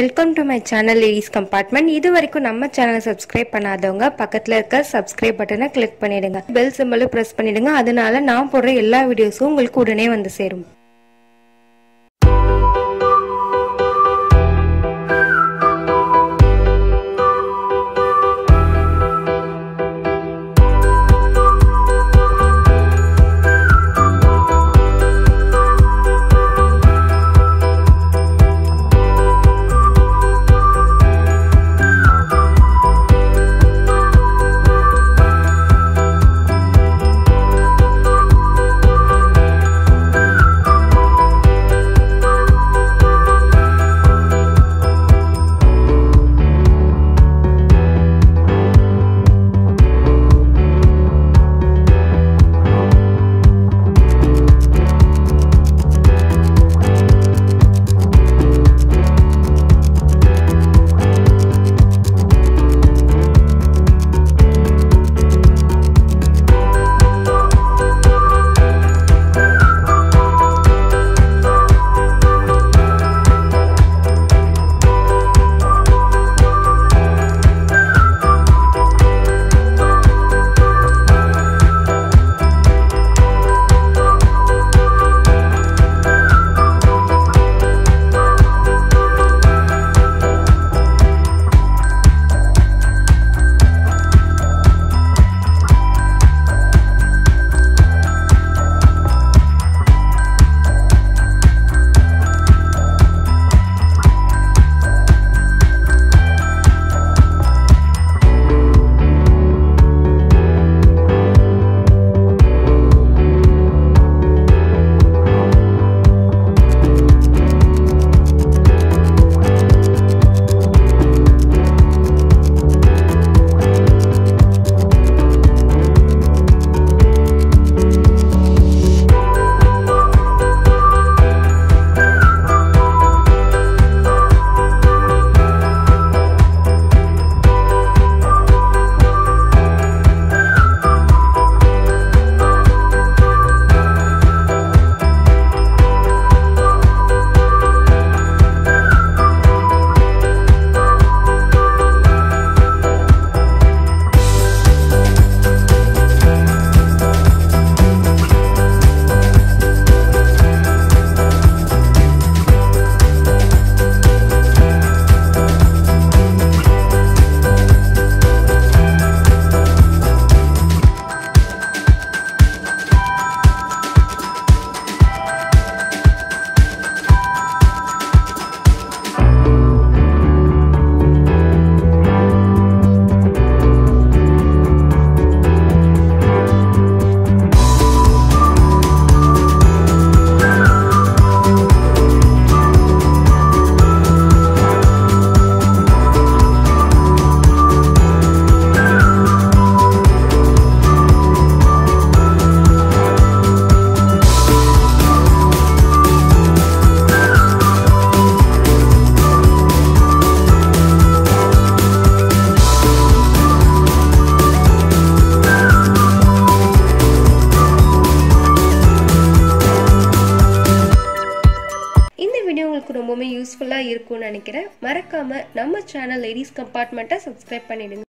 Welcome to my channel ladies compartment இது வரைக்கும் நம்ம சேனலை சப்ஸ்கிரைப் பண்ணாதவங்க பக்கத்தில் இருக்க சப்ஸ்கிரைப் பட்டனை கிளிக் பண்ணிடுங்க. பெல் சிம்பிளும் ப்ரெஸ் பண்ணிடுங்க. அதனால நான் போடுற எல்லா வீடியோஸும் உங்களுக்கு உடனே வந்து சேரும். உங்களுக்கு ரொம்பவுமே யூஸ்ஃபுல்லாக இருக்கும்னு நினைக்கிறேன். மறக்காம நம்ம சேனல் லேடிஸ் கம்பார்ட்மெண்ட்டை சப்ஸ்கிரைப் பண்ணிவிடுங்க